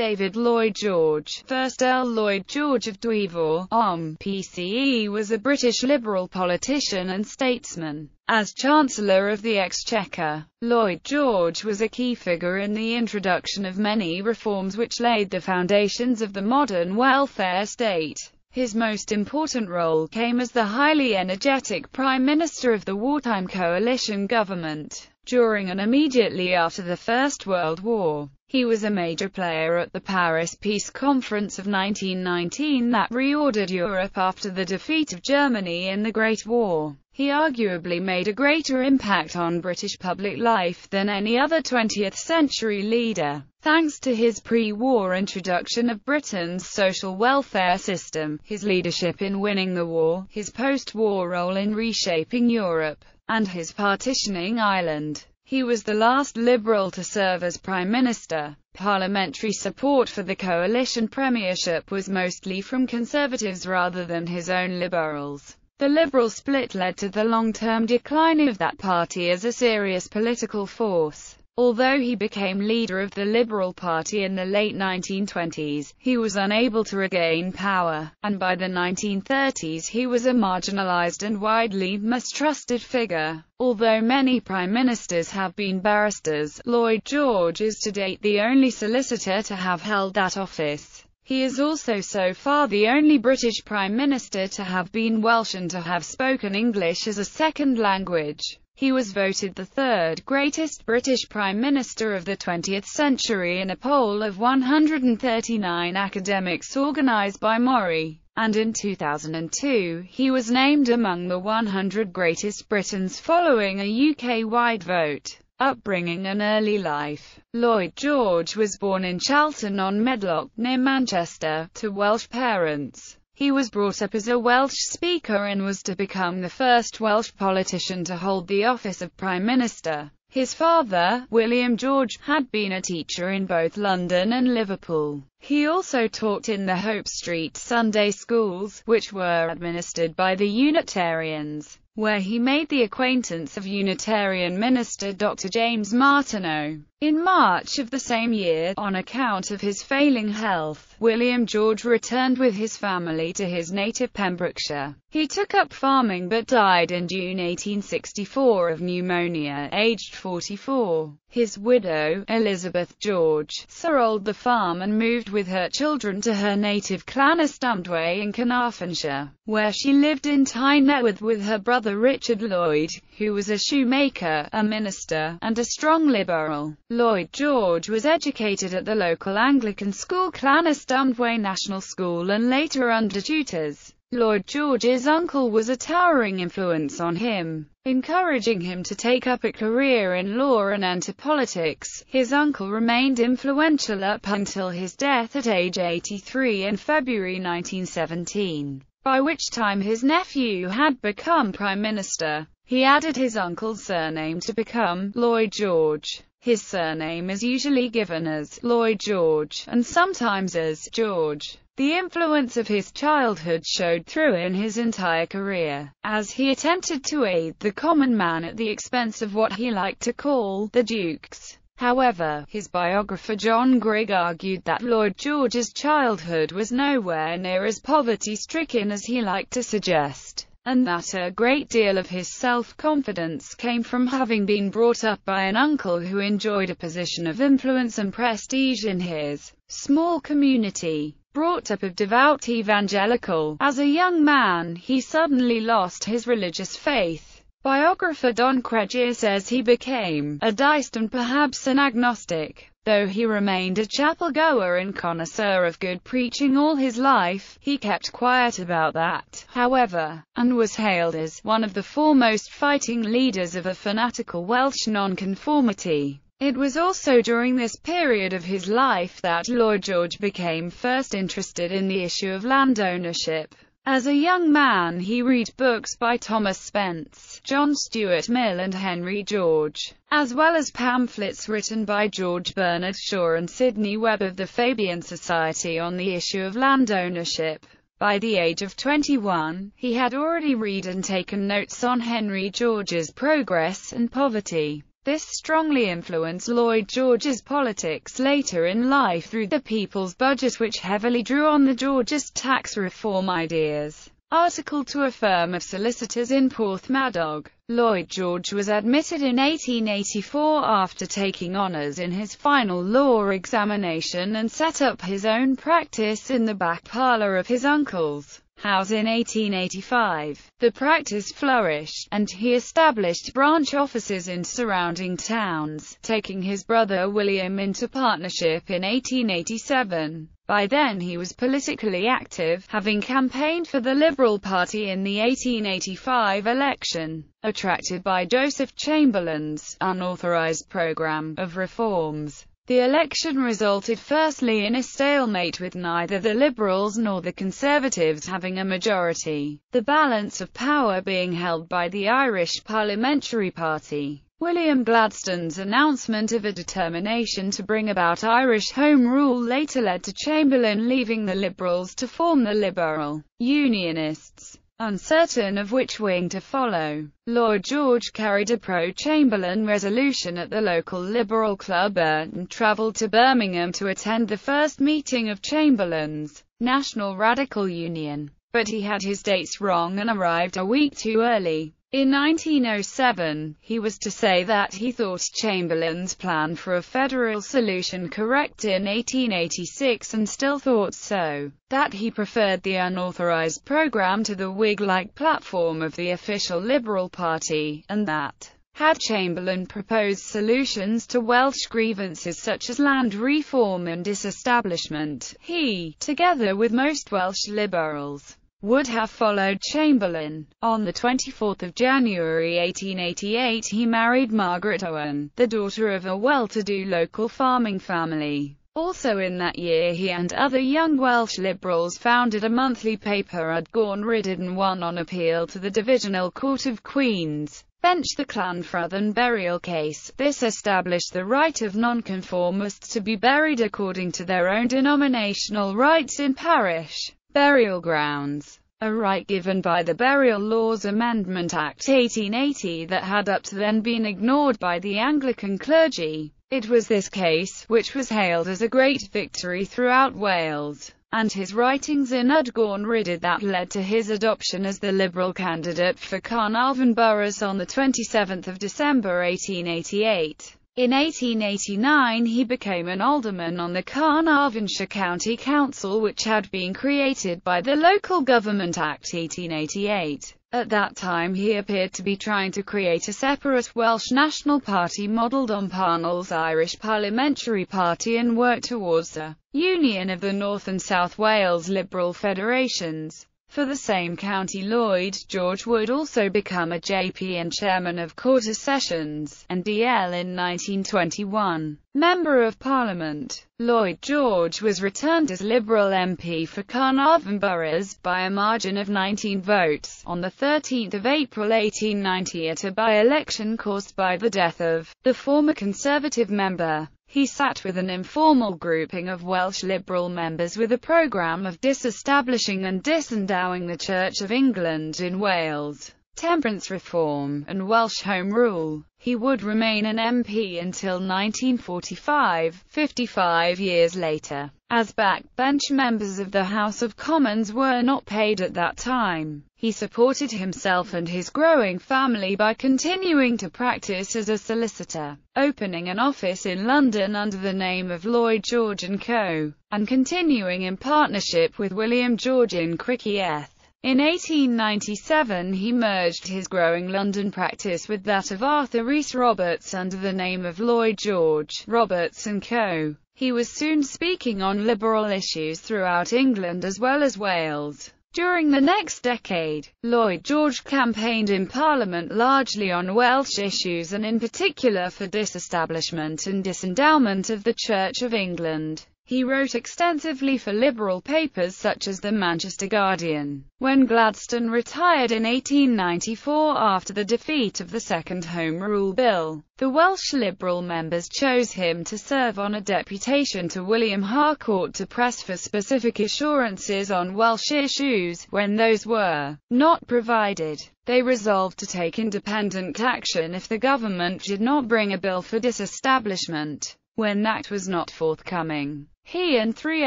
David Lloyd George, 1st Earl Lloyd George of Dwyfor, OM, um, PCE was a British Liberal politician and statesman. As Chancellor of the Exchequer, Lloyd George was a key figure in the introduction of many reforms which laid the foundations of the modern welfare state. His most important role came as the highly energetic Prime Minister of the wartime coalition government during and immediately after the First World War. He was a major player at the Paris Peace Conference of 1919 that reordered Europe after the defeat of Germany in the Great War. He arguably made a greater impact on British public life than any other 20th century leader. Thanks to his pre-war introduction of Britain's social welfare system, his leadership in winning the war, his post-war role in reshaping Europe, and his partitioning Ireland. He was the last Liberal to serve as Prime Minister. Parliamentary support for the coalition premiership was mostly from Conservatives rather than his own Liberals. The Liberal split led to the long-term decline of that party as a serious political force. Although he became leader of the Liberal Party in the late 1920s, he was unable to regain power, and by the 1930s he was a marginalized and widely mistrusted figure. Although many prime ministers have been barristers, Lloyd George is to date the only solicitor to have held that office. He is also so far the only British Prime Minister to have been Welsh and to have spoken English as a second language. He was voted the third greatest British Prime Minister of the 20th century in a poll of 139 academics organised by Mori, and in 2002, he was named among the 100 greatest Britons following a UK-wide vote. Upbringing and early life Lloyd George was born in Chorlton-on-Medlock, near Manchester, to Welsh parents. He was brought up as a Welsh speaker and was to become the first Welsh politician to hold the office of Prime Minister. His father, William George, had been a teacher in both London and Liverpool. He also taught in the Hope Street Sunday schools, which were administered by the Unitarians, where he made the acquaintance of Unitarian minister Dr. James Martineau. In March of the same year, on account of his failing health, William George returned with his family to his native Pembrokeshire. He took up farming but died in June 1864 of pneumonia, aged 44. His widow, Elizabeth George, sold the farm and moved with her children to her native Llanystumdwy in Carnarvonshire, where she lived in Ty Newydd with her brother Richard Lloyd, who was a shoemaker, a minister, and a strong liberal. Lloyd George was educated at the local Anglican school Llanystumdwy National School and later under tutors. Lloyd George's uncle was a towering influence on him, encouraging him to take up a career in law and enter politics. His uncle remained influential up until his death at age 83 in February 1917, by which time his nephew had become prime minister. He added his uncle's surname to become Lloyd George. His surname is usually given as Lloyd George, and sometimes as George. The influence of his childhood showed through in his entire career, as he attempted to aid the common man at the expense of what he liked to call the dukes. However, his biographer John Grigg argued that Lloyd George's childhood was nowhere near as poverty-stricken as he liked to suggest and that a great deal of his self-confidence came from having been brought up by an uncle who enjoyed a position of influence and prestige in his small community. Brought up a devout evangelical, as a young man, he suddenly lost his religious faith. Biographer Don Cregier says he became a deist and perhaps an agnostic. Though he remained a chapel-goer and connoisseur of good preaching all his life, he kept quiet about that, however, and was hailed as one of the foremost fighting leaders of a fanatical Welsh nonconformity. It was also during this period of his life that Lloyd George became first interested in the issue of land ownership. As a young man he read books by Thomas Spence, John Stuart Mill and Henry George, as well as pamphlets written by George Bernard Shaw and Sidney Webb of the Fabian Society on the issue of land ownership. By the age of 21, he had already read and taken notes on Henry George's Progress and Poverty. This strongly influenced Lloyd George's politics later in life through the People's Budget which heavily drew on the George's tax reform ideas. Article to a firm of solicitors in Porthmadog. Lloyd George was admitted in 1884 after taking honours in his final law examination and set up his own practice in the back parlour of his uncle's house in 1885. The practice flourished, and he established branch offices in surrounding towns, taking his brother William into partnership in 1887. By then he was politically active, having campaigned for the Liberal Party in the 1885 election. Attracted by Joseph Chamberlain's unauthorized program of reforms, the election resulted firstly in a stalemate with neither the Liberals nor the Conservatives having a majority, the balance of power being held by the Irish Parliamentary Party. William Gladstone's announcement of a determination to bring about Irish Home Rule later led to Chamberlain leaving the Liberals to form the Liberal Unionists. Uncertain of which wing to follow, Lloyd George carried a pro-Chamberlain resolution at the local Liberal club uh, and travelled to Birmingham to attend the first meeting of Chamberlain's National Radical Union. But he had his dates wrong and arrived a week too early. In 1907, he was to say that he thought Chamberlain's plan for a federal solution correct in 1886 and still thought so, that he preferred the unauthorized program to the Whig-like platform of the official Liberal Party, and that had Chamberlain proposed solutions to Welsh grievances such as land reform and disestablishment, he, together with most Welsh Liberals, would have followed Chamberlain. On 24 January 1888 he married Margaret Owen, the daughter of a well-to-do local farming family. Also in that year he and other young Welsh Liberals founded a monthly paper Udgorn Rhydyden won on appeal to the Divisional Court of Queen's Bench the Llanfrothen burial case. This established the right of nonconformists to be buried according to their own denominational rites in parish burial grounds, a right given by the Burial Laws Amendment Act 1880 that had up to then been ignored by the Anglican clergy. It was this case, which was hailed as a great victory throughout Wales, and his writings in Udgorn Rhyddid that led to his adoption as the Liberal candidate for Carnarvon Boroughs on 27 December 1888. In 1889 he became an alderman on the Carnarvonshire County Council which had been created by the Local Government Act 1888. At that time he appeared to be trying to create a separate Welsh National Party modelled on Parnell's Irish Parliamentary Party and worked towards a union of the North and South Wales Liberal federations. For the same county Lloyd George would also become a JP and chairman of Quarter Sessions, and DL in 1921. Member of Parliament, Lloyd George was returned as Liberal MP for Carnarvon Boroughs by a margin of 19 votes, on 13 April 1890 at a by-election caused by the death of the former Conservative member. He sat with an informal grouping of Welsh Liberal members with a programme of disestablishing and disendowing the Church of England in Wales, temperance reform, and Welsh Home Rule. He would remain an MP until 1945, 55 years later, as backbench members of the House of Commons were not paid at that time. He supported himself and his growing family by continuing to practice as a solicitor, opening an office in London under the name of Lloyd George & Co., and continuing in partnership with William George in Criccieth. In 1897 he merged his growing London practice with that of Arthur Rhys Roberts under the name of Lloyd George, Roberts & Co. He was soon speaking on liberal issues throughout England as well as Wales. During the next decade, Lloyd George campaigned in Parliament largely on Welsh issues and in particular for disestablishment and disendowment of the Church of England. He wrote extensively for liberal papers such as the Manchester Guardian. When Gladstone retired in 1894 after the defeat of the Second Home Rule Bill, the Welsh Liberal members chose him to serve on a deputation to William Harcourt to press for specific assurances on Welsh issues, when those were not provided. They resolved to take independent action if the government did not bring a bill for disestablishment. When that was not forthcoming, he and three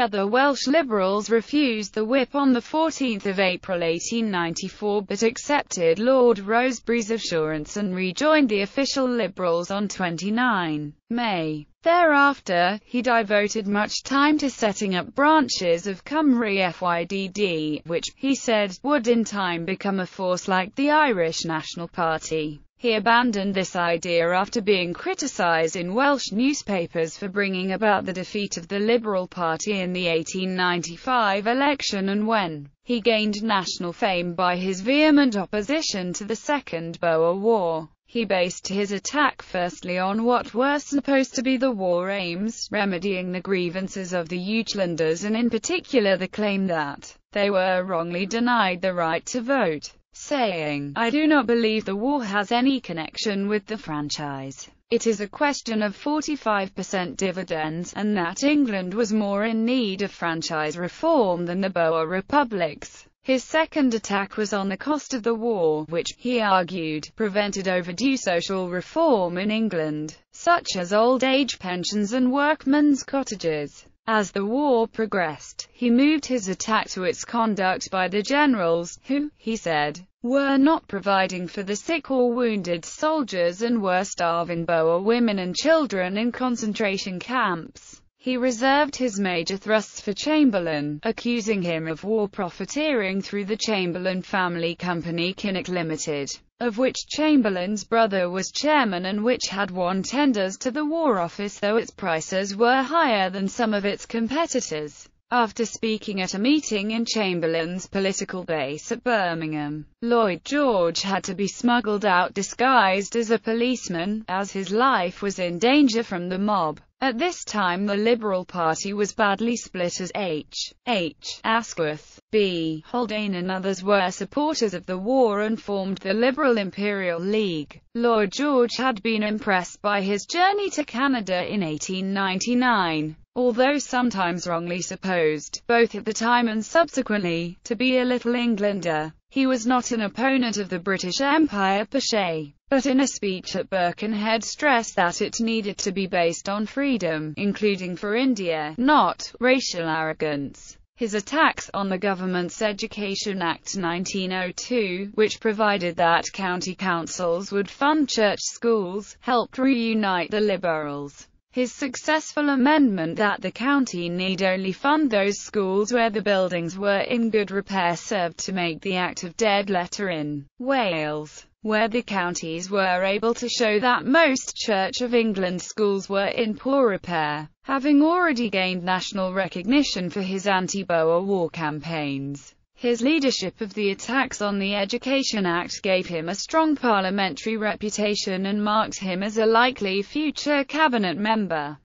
other Welsh Liberals refused the whip on 14 April 1894 but accepted Lord Rosebery's assurance and rejoined the official Liberals on 29 May. Thereafter, he devoted much time to setting up branches of Cymru FYDD, which, he said, would in time become a force like the Irish National Party. He abandoned this idea after being criticised in Welsh newspapers for bringing about the defeat of the Liberal Party in the 1895 election and when he gained national fame by his vehement opposition to the Second Boer War. He based his attack firstly on what were supposed to be the war aims, remedying the grievances of the Uitlanders and in particular the claim that they were wrongly denied the right to vote saying, I do not believe the war has any connection with the franchise. It is a question of 45% dividends, and that England was more in need of franchise reform than the Boer republics. His second attack was on the cost of the war, which, he argued, prevented overdue social reform in England, such as old age pensions and workmen's cottages. As the war progressed, he moved his attack to its conduct by the generals, who, he said, were not providing for the sick or wounded soldiers and were starving Boer women and children in concentration camps. He reserved his major thrusts for Chamberlain, accusing him of war profiteering through the Chamberlain Family Company Kynoch Limited, of which Chamberlain's brother was chairman and which had won tenders to the War Office though its prices were higher than some of its competitors. After speaking at a meeting in Chamberlain's political base at Birmingham, Lloyd George had to be smuggled out disguised as a policeman, as his life was in danger from the mob. At this time the Liberal Party was badly split as H. H. Asquith, B. Haldane and others were supporters of the war and formed the Liberal Imperial League. Lloyd George had been impressed by his journey to Canada in 1899 although sometimes wrongly supposed, both at the time and subsequently, to be a Little Englander. He was not an opponent of the British Empire per se, but in a speech at Birkenhead stressed that it needed to be based on freedom, including for India, not racial arrogance. His attacks on the government's Education Act 1902, which provided that county councils would fund church schools, helped reunite the Liberals. His successful amendment that the county need only fund those schools where the buildings were in good repair served to make the Act of Dead Letter in Wales, where the counties were able to show that most Church of England schools were in poor repair, having already gained national recognition for his anti-Boer war campaigns. His leadership of the attacks on the Education Act gave him a strong parliamentary reputation and marked him as a likely future cabinet member.